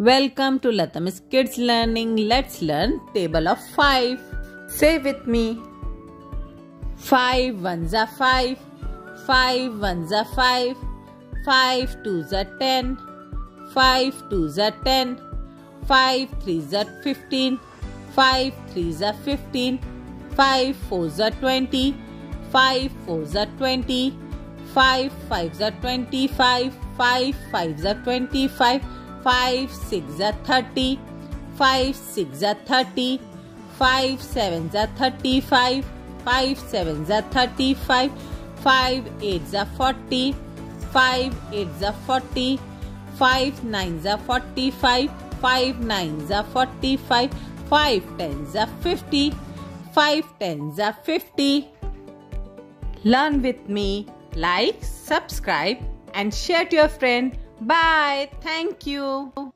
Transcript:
Welcome to Lata Miss Kids Learning. Let's learn table of 5. Say with me. 5 ones are 5. 5 ones are 5. 5 twos are 10. 5 twos are 10. 5 threes are 15. 5 threes are 15. 5 fours are 20. 5 fours are 20. 5 fives are 25. 5 fives are 25. 5 6 are 30, 5 6 are 30, 5 7 are 35, 5 7 are 35, 5 8 are 40, 5 8 are 40, 5 9s are 45, 5 9 are 45, 5 10s are 50, 5 10s are 50. Learn with me, like, subscribe and share to your friend Bye. Thank you.